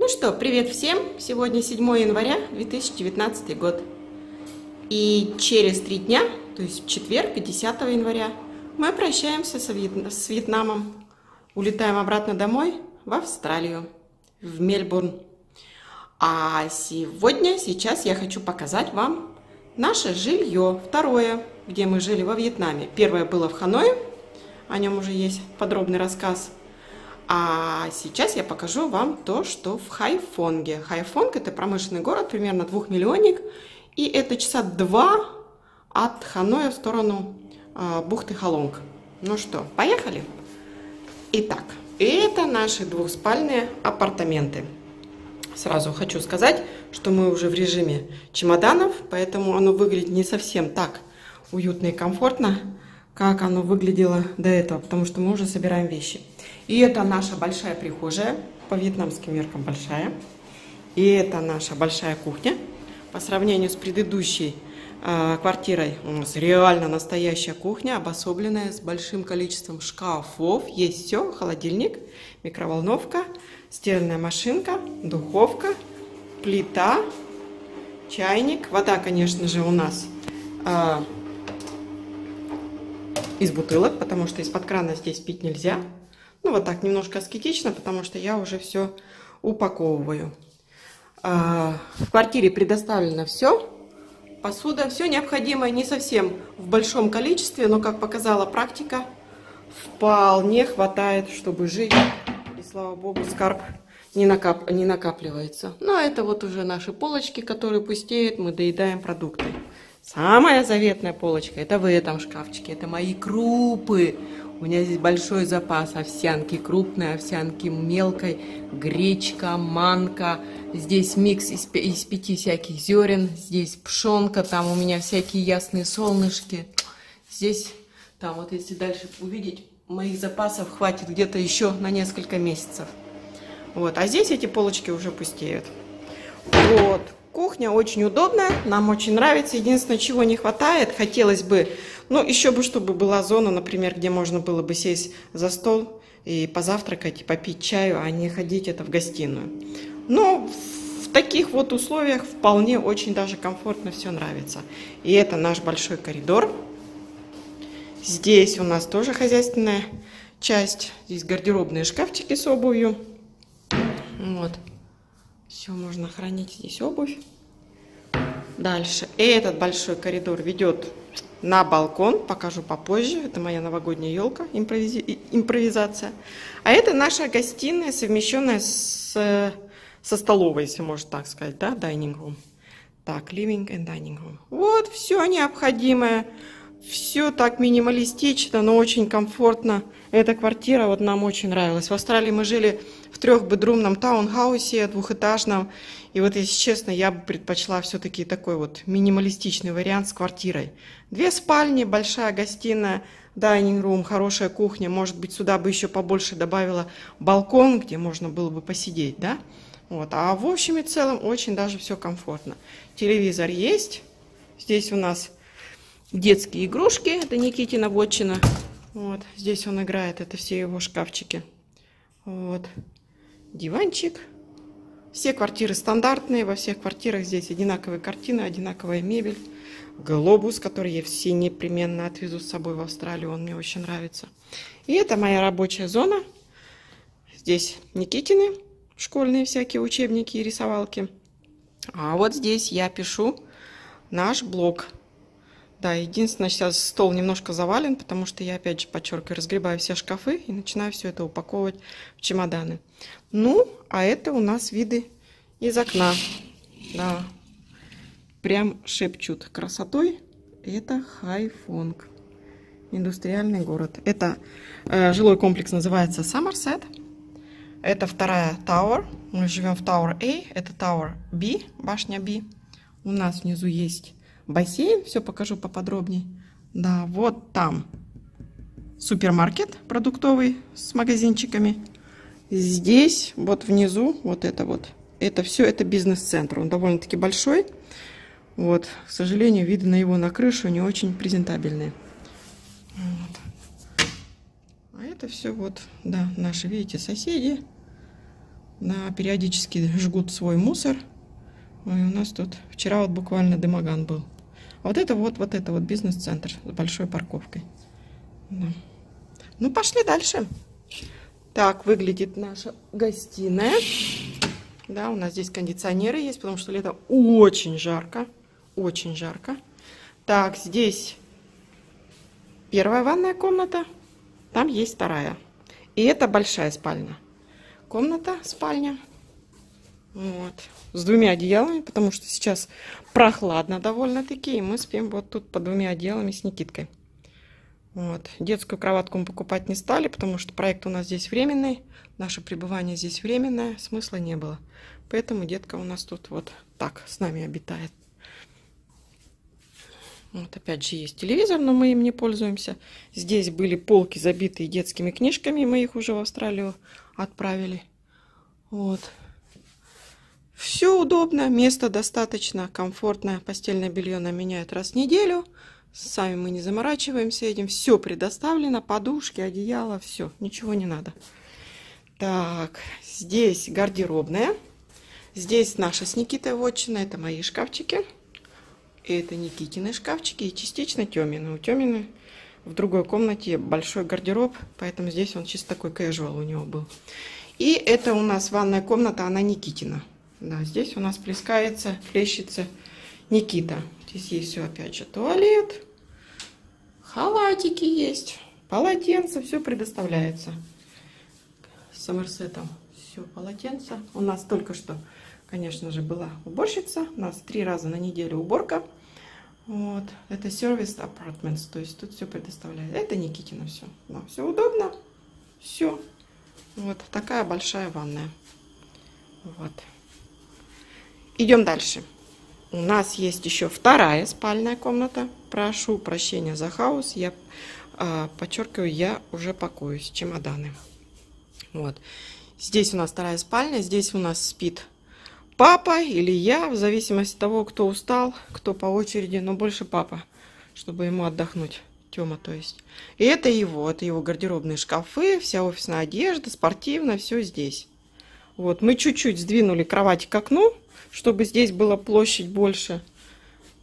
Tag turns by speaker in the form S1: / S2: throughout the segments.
S1: Ну что, привет всем! Сегодня 7 января 2019 год. И через три дня, то есть в четверг, 10 января, мы прощаемся с, Вьет... с Вьетнамом. Улетаем обратно домой, в Австралию, в Мельбурн. А сегодня, сейчас я хочу показать вам наше жилье. Второе, где мы жили во Вьетнаме. Первое было в Ханое, о нем уже есть подробный рассказ – а сейчас я покажу вам то, что в Хайфонге. Хайфонг – это промышленный город, примерно двухмиллионник. И это часа два от Ханоя в сторону э, бухты Халонг. Ну что, поехали? Итак, это наши двухспальные апартаменты. Сразу хочу сказать, что мы уже в режиме чемоданов, поэтому оно выглядит не совсем так уютно и комфортно, как оно выглядело до этого, потому что мы уже собираем вещи. И это наша большая прихожая, по вьетнамским меркам большая. И это наша большая кухня. По сравнению с предыдущей э, квартирой у нас реально настоящая кухня, обособленная с большим количеством шкафов. Есть все, холодильник, микроволновка, стиральная машинка, духовка, плита, чайник. Вода, конечно же, у нас э, из бутылок, потому что из-под крана здесь пить нельзя. Ну, вот так, немножко аскетично, потому что я уже все упаковываю. А, в квартире предоставлено все. Посуда, все необходимое, не совсем в большом количестве, но, как показала практика, вполне хватает, чтобы жить. И, слава богу, скарб не, накап... не накапливается. Но это вот уже наши полочки, которые пустеют, мы доедаем продукты. Самая заветная полочка, это в этом шкафчике, это мои крупы. У меня здесь большой запас овсянки крупной, овсянки мелкой, гречка, манка. Здесь микс из, из пяти всяких зерен. Здесь пшенка, там у меня всякие ясные солнышки. Здесь, там вот если дальше увидеть, моих запасов хватит где-то еще на несколько месяцев. Вот, а здесь эти полочки уже пустеют. Вот, кухня очень удобная, нам очень нравится. Единственное, чего не хватает, хотелось бы ну, еще бы, чтобы была зона, например, где можно было бы сесть за стол и позавтракать, и попить чаю, а не ходить это в гостиную. Но в таких вот условиях вполне очень даже комфортно все нравится. И это наш большой коридор. Здесь у нас тоже хозяйственная часть. Здесь гардеробные шкафчики с обувью. Вот. Все можно хранить здесь обувь. Дальше. Этот большой коридор ведет на балкон, покажу попозже. Это моя новогодняя елка, импровизи... импровизация. А это наша гостиная, совмещенная с... со столовой, если можно так сказать, да, dining room. Так, living and dining room. Вот, все необходимое. Все так минималистично, но очень комфортно. Эта квартира вот нам очень нравилась. В Австралии мы жили в трехбедрумном таунхаусе, двухэтажном. И вот, если честно, я бы предпочла все-таки такой вот минималистичный вариант с квартирой. Две спальни, большая гостиная, дайнинг рум, хорошая кухня. Может быть, сюда бы еще побольше добавила балкон, где можно было бы посидеть, да? Вот. А в общем и целом очень даже все комфортно. Телевизор есть. Здесь у нас детские игрушки. Это Никитина Вотчина. Вот, здесь он играет. Это все его шкафчики. Вот. Диванчик. Все квартиры стандартные. Во всех квартирах здесь одинаковые картины, одинаковая мебель. Глобус, который я все непременно отвезу с собой в Австралию. Он мне очень нравится. И это моя рабочая зона. Здесь Никитины, школьные всякие учебники и рисовалки. А вот здесь я пишу наш блог да, единственное, сейчас стол немножко завален, потому что я, опять же, подчеркиваю, разгребаю все шкафы и начинаю все это упаковывать в чемоданы. Ну, а это у нас виды из окна. Да, прям шепчут красотой. Это Хайфонг, индустриальный город. Это э, жилой комплекс называется Somerset. Это вторая Tower. Мы живем в Tower A. Это Tower B, башня B. У нас внизу есть бассейн. Все покажу поподробнее. Да, вот там супермаркет продуктовый с магазинчиками. Здесь, вот внизу, вот это вот. Это все, это бизнес-центр. Он довольно-таки большой. Вот, к сожалению, виды на его на крышу не очень презентабельные. Вот. А это все вот, да, наши, видите, соседи. на, периодически жгут свой мусор. Ой, у нас тут вчера вот буквально дымоган был. Вот это вот, вот это вот бизнес-центр с большой парковкой. Да. Ну, пошли дальше. Так выглядит наша гостиная. Да, у нас здесь кондиционеры есть, потому что лето очень жарко. Очень жарко. Так, здесь первая ванная комната. Там есть вторая. И это большая спальня. Комната, спальня. Вот. С двумя одеялами, потому что сейчас прохладно довольно-таки. И мы спим вот тут под двумя одеялами с Никиткой. Вот. Детскую кроватку мы покупать не стали, потому что проект у нас здесь временный. Наше пребывание здесь временное, смысла не было. Поэтому детка у нас тут вот так с нами обитает. Вот опять же есть телевизор, но мы им не пользуемся. Здесь были полки, забитые детскими книжками, мы их уже в Австралию отправили. Вот. Все удобно, место достаточно комфортное. Постельное белье нам меняют раз в неделю. Сами мы не заморачиваемся этим. Все предоставлено. Подушки, одеяло, все. Ничего не надо. Так, здесь гардеробная. Здесь наша с Никитой вотчина. Это мои шкафчики. И это Никитины шкафчики. И частично Тёмины. У Тёмины в другой комнате большой гардероб. Поэтому здесь он чисто такой casual у него был. И это у нас ванная комната. Она Никитина. Да, здесь у нас плескается, плещется Никита. Здесь есть все, опять же, туалет, халатики есть, полотенце, все предоставляется. С Сомерсетом все полотенце. У нас только что, конечно же, была уборщица. У нас три раза на неделю уборка. Вот. Это сервис apartments, то есть тут все предоставляет. Это Никитина все. Но все удобно. Все. Вот такая большая ванная. Вот. Идем дальше. У нас есть еще вторая спальная комната. Прошу прощения за хаос. Я э, подчеркиваю, я уже пакуюсь. Чемоданы. Вот. Здесь у нас вторая спальня. Здесь у нас спит папа или я, в зависимости от того, кто устал, кто по очереди, но больше папа, чтобы ему отдохнуть. Тёма, то есть. И это его, это его гардеробные шкафы, вся офисная одежда, спортивная, все здесь. Вот, мы чуть-чуть сдвинули кровать к окну, чтобы здесь была площадь больше.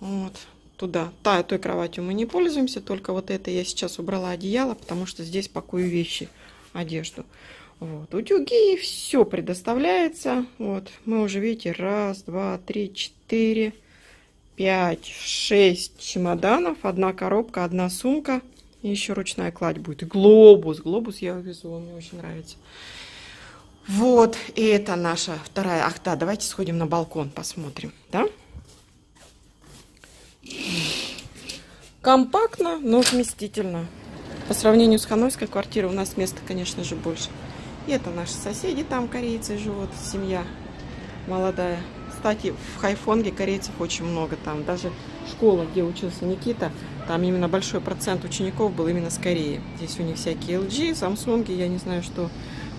S1: Вот, туда. Та, той кроватью мы не пользуемся, только вот это я сейчас убрала одеяло, потому что здесь пакую вещи, одежду. Вот, утюги, все предоставляется. Вот, мы уже, видите, раз, два, три, четыре, пять, шесть чемоданов, одна коробка, одна сумка. И еще ручная кладь будет. И глобус, глобус я везу, он мне очень нравится. Вот, и это наша вторая. Ах, да, давайте сходим на балкон, посмотрим, да? Компактно, но вместительно. По сравнению с ханойской квартирой у нас места, конечно же, больше. И это наши соседи, там корейцы живут, семья молодая. Кстати, в Хайфонге корейцев очень много. Там даже школа, где учился Никита, там именно большой процент учеников был именно с Кореи. Здесь у них всякие LG, Samsung, я не знаю, что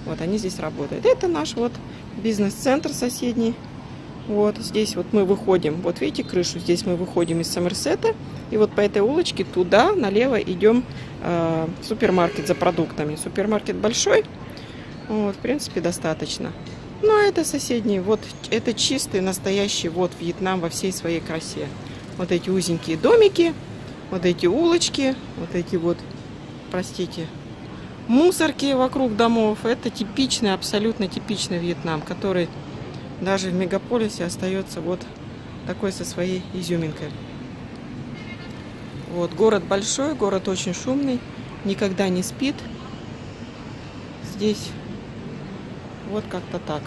S1: вот они здесь работают. Это наш вот бизнес-центр соседний. Вот здесь вот мы выходим, вот видите крышу, здесь мы выходим из Сомерсета. И вот по этой улочке туда, налево идем э, в супермаркет за продуктами. Супермаркет большой, вот, в принципе, достаточно. Ну, а это соседний, вот это чистый, настоящий вот Вьетнам во всей своей красе. Вот эти узенькие домики, вот эти улочки, вот эти вот, простите, мусорки вокруг домов. Это типичный, абсолютно типичный Вьетнам, который даже в мегаполисе остается вот такой со своей изюминкой. Вот, город большой, город очень шумный, никогда не спит. Здесь вот как-то так.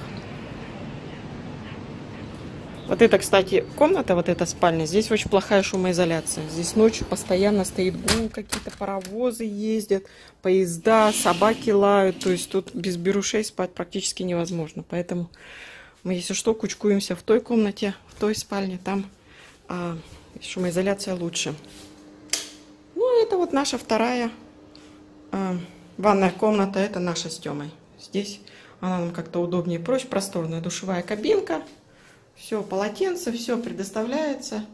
S1: Вот это, кстати, комната, вот эта спальня, здесь очень плохая шумоизоляция. Здесь ночью постоянно стоит гул, какие-то паровозы ездят, поезда, собаки лают. То есть тут без берушей спать практически невозможно. Поэтому мы, если что, кучкуемся в той комнате, в той спальне. Там а, шумоизоляция лучше. Ну, это вот наша вторая а, ванная комната. Это наша с Тёмой. Здесь она нам как-то удобнее, проще, просторная душевая кабинка. Все, полотенце, все предоставляется.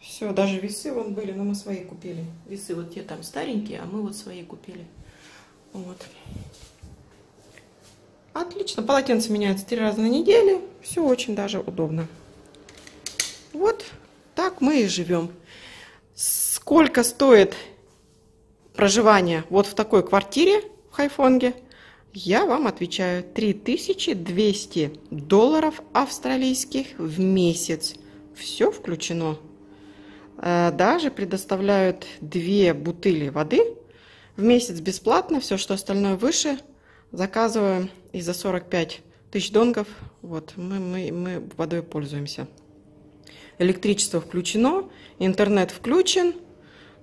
S1: Все, даже весы вон были, но мы свои купили. Весы вот те там старенькие, а мы вот свои купили. Вот. Отлично. Полотенце меняется три раза на неделю. Все очень даже удобно. Вот так мы и живем. Сколько стоит проживание вот в такой квартире в Хайфонге? Я вам отвечаю. 3200 долларов австралийских в месяц. Все включено. Э, даже предоставляют две бутыли воды в месяц бесплатно. Все, что остальное выше, заказываем. И за 45 тысяч донгов вот, мы, мы, мы водой пользуемся. Электричество включено, интернет включен.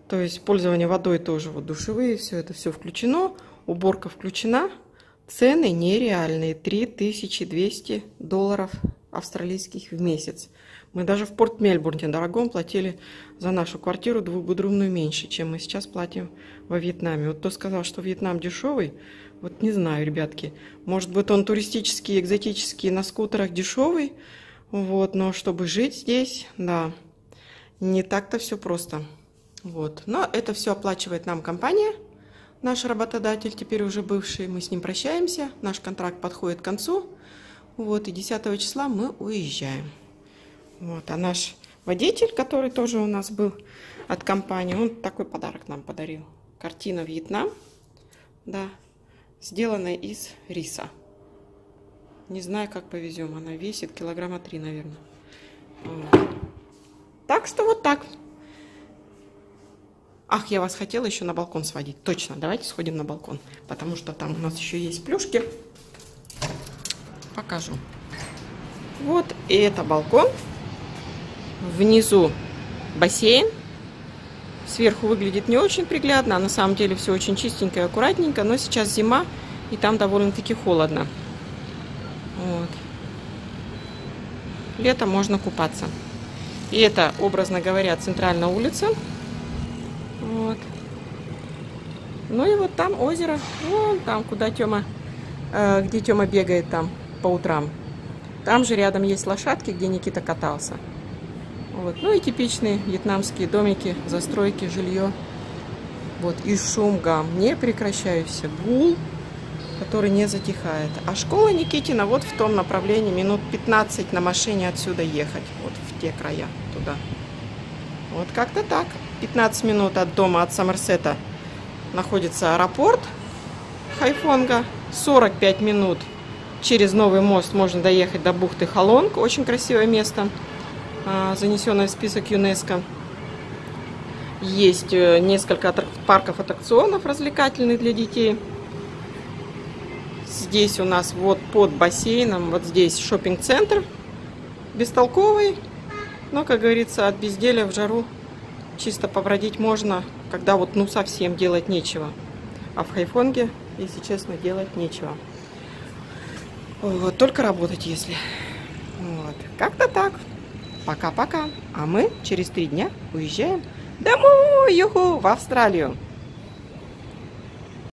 S1: То есть пользование водой тоже, вот душевые, все это все включено. Уборка включена. Цены нереальные. 3200 долларов австралийских в месяц. Мы даже в порт Мельбурне дорогом платили за нашу квартиру двухбедрумную меньше, чем мы сейчас платим во Вьетнаме. Вот кто сказал, что Вьетнам дешевый, вот не знаю, ребятки. Может быть, он туристический, экзотический, на скутерах дешевый, вот, но чтобы жить здесь, да, не так-то все просто. Вот. Но это все оплачивает нам компания, наш работодатель, теперь уже бывший. Мы с ним прощаемся, наш контракт подходит к концу. Вот, и 10 числа мы уезжаем. Вот, а наш водитель, который тоже у нас был от компании, он такой подарок нам подарил. Картина Вьетнам, да, сделанная из риса. Не знаю, как повезем. Она весит килограмма три, наверное. Вот. Так что вот так. Ах, я вас хотела еще на балкон сводить. Точно, давайте сходим на балкон. Потому что там у нас еще есть плюшки. Покажу. Вот и это балкон. Внизу бассейн. Сверху выглядит не очень приглядно, а на самом деле все очень чистенько и аккуратненько. Но сейчас зима, и там довольно-таки холодно. Вот. Летом можно купаться. И это, образно говоря, центральная улица. Вот. Ну и вот там озеро. Вон там, куда Тёма, э, где Тёма бегает там по утрам. Там же рядом есть лошадки, где Никита катался. Вот. Ну и типичные вьетнамские домики, застройки, жилье. Вот. И шум гам, не прекращающийся гул, который не затихает. А школа Никитина вот в том направлении, минут 15 на машине отсюда ехать, вот в те края, туда. Вот как-то так. 15 минут от дома, от Сомерсета находится аэропорт Хайфонга. 45 минут через новый мост можно доехать до бухты Халонг. Очень красивое место. А, занесенная в список ЮНЕСКО. Есть э, несколько парков аттракционов развлекательных для детей. Здесь у нас вот под бассейном, вот здесь шопинг центр бестолковый, но, как говорится, от безделия в жару чисто побродить можно, когда вот ну совсем делать нечего. А в Хайфонге, если честно, делать нечего. Вот, только работать, если. Вот. Как-то так. Пока-пока. А мы через три дня уезжаем домой, юху, в Австралию.